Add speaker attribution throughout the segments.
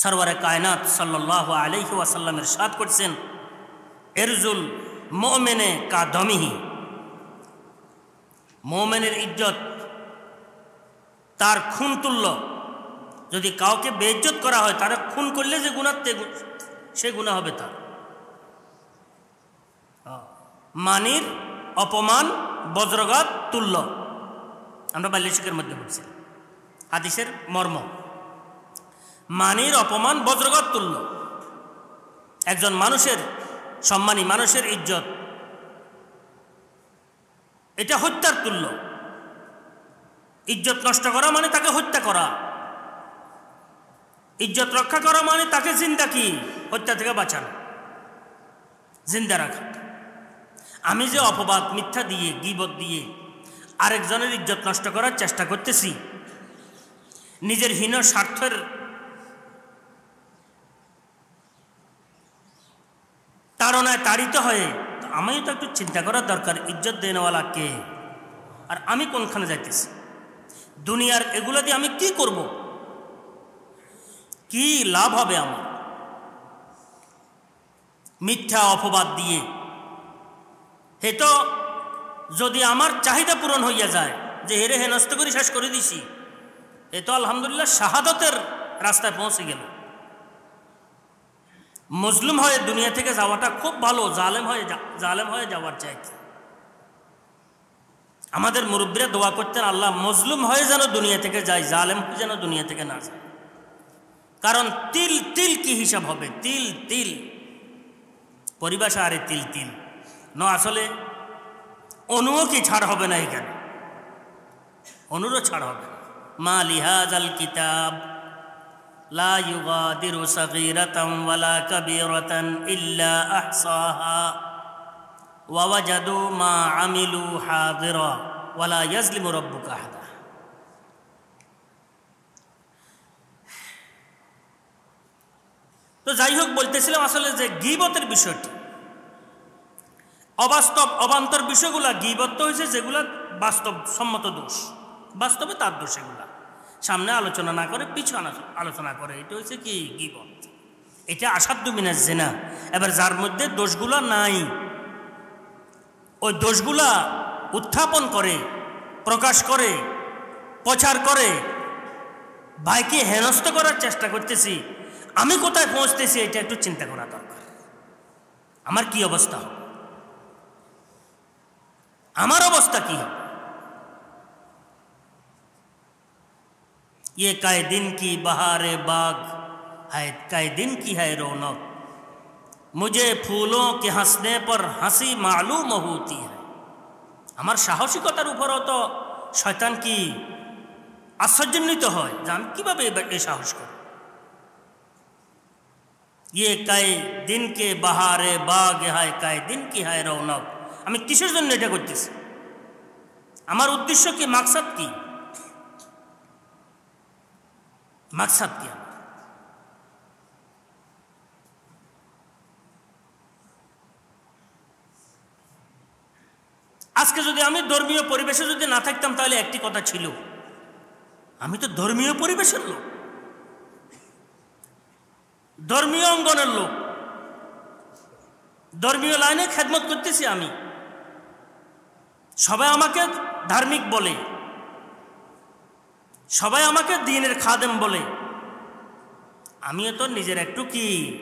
Speaker 1: সরওয়ারে কায়নাত সাল্লাহ আলহি ওয়াসাল্লামের সাদ করছেন, এরজুল মোমেনে কা দমিহি মোমেনের ইজ্জত, তার খুন তুল্য। যদি কাউকে বেইজ্জত করা হয়, তারা খুন করলে যে গুণাতে সে গুণা হবে তার। মানির অপমান বজ্রগত তুল্য। আমরা বাল্যশিকের মধ্যে বলছি হাদিসের মর্ম। মানির অপমান বজ্রঘাত তুল্য। একজন মানুষের, সম্মানী মানুষের ইজ্জত। এটা হত্যার তুল্য। ইজ্জত নষ্ট করা মানে তাকে হত্যা করা। ইজ্জত রক্ষা করা মানে তাকে জিন্দা কি? হত্যা থেকে বাঁচানো। জিন্দা রাখা। আমি যে অপবাদ, মিথ্যা দিয়ে, গিবত দিয়ে আরেকজনের ইজ্জত নষ্ট করার চেষ্টা করতেছি, নিজের হীন স্বার্থের তাড়নায় তাড়িত হয়ে আমিও তো একটু চিন্তা করার দরকার, ইজ্জত দেনওয়ালা কে? আর আমি কোনখানে যাইতেছি? দুনিয়ার এগুলো দিয়ে আমি কি করব? কি লাভ হবে আমার? মিথ্যা অপবাদ দিয়ে, হে তো, যদি আমার চাহিদা পূরণ হইয়া যায়, যে হেরে হে নষ্ট করে শেষ করে দিছি এ তো আলহামদুলিল্লাহ শাহাদতের রাস্তায় পৌঁছে গেল। মজলুম হয়ে দুনিয়া থেকে যাওয়াটা খুব ভালো, জালেম হয়ে জালেম হয়ে যাওয়ার চাইতে। আমাদের মুরব্বীরা দোয়া করতেন, আল্লাহ মজলুম হয়ে যেন দুনিয়া থেকে যায়, জালেম হয়ে যেন দুনিয়া থেকে না যায়। কারণ তিল তিল কি হিসাব হবে? তিল তিল। পরিভাষা আরে তিল তিল। ন, আসলে অনুও কি ছাড় হবে না এখানে? অনুরও ছাড় হবে মা লিহাজ আল কিতাব। লা ইউগাদিরু সাগীরাতাম ওয়ালা কাবীরাতান ইল্লা আহসাহা। ওয়া ওয়াজাদু মা আমিলু হাদিরা ওয়ালা রাব্বুকা আহাদা। তো যাই হোক বলতেছিলাম আসলে যে গিবতের বিষয়টি। অবাস্তব, অবান্তর বিষয়গুলা গিবত্ত হয়েছে যেগুলা বাস্তব সম্মত দোষ। বাস্তবে তার দোষ এগুলা। সামনে আলোচনা না করে পিছু আলোচনা করে। এটা হচ্ছে কি? গিবত। এটা আসাধ্য মিনার জেনা। এবার যার মধ্যে দোষগুলা নাই, ওই দোষগুলা উত্থাপন করে, প্রকাশ করে, প্রচার করে, ভাইকে হেনস্থ করার চেষ্টা করতেছি। আমি কোথায় পৌঁছতেছি এটা একটু চিন্তা করা দরকার। আমার কি অবস্থা? আমার অবস্থা কি? হবে ये कै दिन की बहार बाग है कै दिन की है रौनक मुझे फूलों के हंसने पर हंसी मालूम होती है আমার সাহসিকতার উপরও তো শয়তান কি আশ্চর্যান্বিত হয় যে আমি কীভাবে এই সাহস করি ইয়ে কায় দিনকে বাহারে বাগ হায় কায় দিন কি হায় রৌনক আমি কিসের জন্য এটা করতেছি আমার উদ্দেশ্য কি মাকসাদ কি মাকসাদ কি আমার আজকে যদি আমি ধর্মীয় পরিবেশে যদি না থাকতাম, তাহলে একটি কথা ছিল, আমি তো ধর্মীয় পরিবেশের লোক। ধর্মীয় অঙ্গনের লোক। ধর্মীয় লাইনে খেদমত করতেছি আমি। সবাই আমাকে ধার্মিক বলে। সবাই আমাকে দিনের খাদেম বলে। আমিও তো নিজের একটু কি?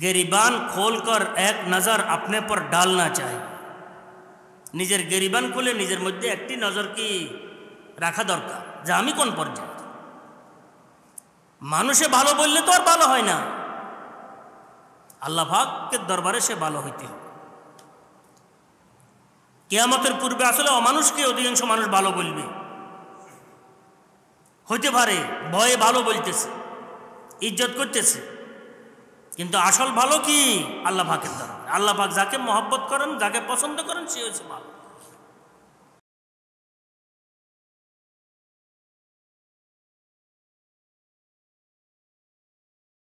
Speaker 1: গেরিবান খোল কর এক নজর আপনি পর ডালনা চাই। নিজের গেরিবান খুলে নিজের মধ্যে একটি নজর কি রাখা দরকার? যে আমি কোন পর্যায়ে? মানুষে ভালো বললে তো আর ভালো হয় না। আল্লাহ ভাগকে দরবারে সে ভালো হইতে হবে। কেয়ামতের পূর্বে আসলে অমানুষকে অধিকাংশ মানুষ ভালো বলবে। হইতে পারে, ভয়ে ভালো বলতেছে, ইজ্জত করতেছে, কিন্তু আসল ভালো কি? আল্লাহ পাকের দ্বারা আল্লাহ পাক যাকে মহব্বত করেন, যাকে পছন্দ করেন, সে হচ্ছে ভালো।